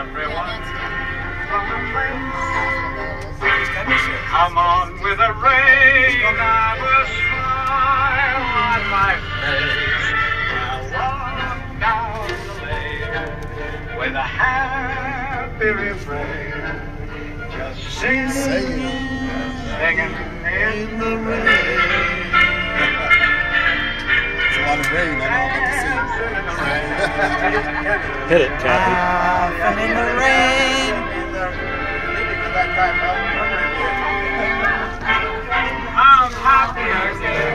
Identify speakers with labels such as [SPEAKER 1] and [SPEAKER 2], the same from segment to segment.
[SPEAKER 1] Come on with a rain, have a smile on my face. I'll walk down the lane with a happy refrain. Just singing, singing in the rain.
[SPEAKER 2] It's a lot of rain. I don't know what to
[SPEAKER 3] Hit it, Kathy.
[SPEAKER 4] Laughing in the rain.
[SPEAKER 1] I'm happy again.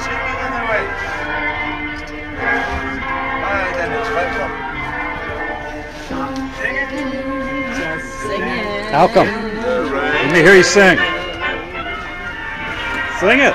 [SPEAKER 1] Singing in the rain. Well, then it's five o'clock. Singing
[SPEAKER 4] Just singing.
[SPEAKER 3] Malcolm, let me hear you sing. Sing it.